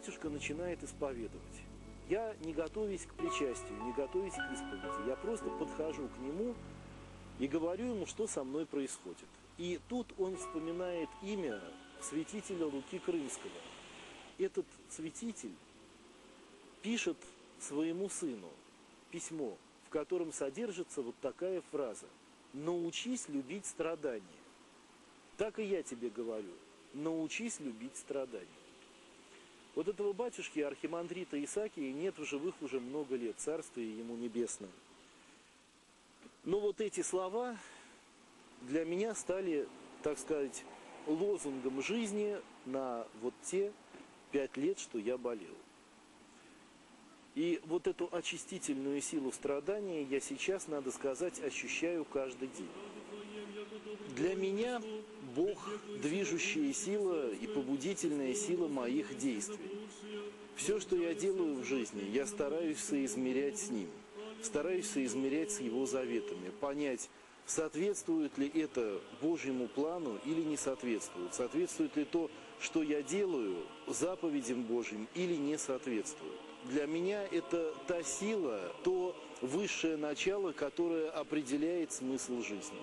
батюшка начинает исповедовать. Я, не готовясь к причастию, не готовясь к исповеди, я просто подхожу к нему и говорю ему, что со мной происходит. И тут он вспоминает имя святителя Луки Крымского. Этот святитель пишет своему сыну письмо, в котором содержится вот такая фраза «Научись любить страдания». Так и я тебе говорю, научись любить страдания. Вот этого батюшки архимандрита Исаакия нет в живых уже много лет, царствие ему небесное. Но вот эти слова для меня стали, так сказать, лозунгом жизни на вот те пять лет, что я болел. И вот эту очистительную силу страдания я сейчас, надо сказать, ощущаю каждый день. Для меня Бог – движущая сила и побудительная сила моих действий. Все, что я делаю в жизни, я стараюсь соизмерять с Ним, стараюсь соизмерять с Его заветами, понять, соответствует ли это Божьему плану или не соответствует, соответствует ли то, что я делаю, заповедям Божьим или не соответствует. Для меня это та сила, то высшее начало, которое определяет смысл жизни.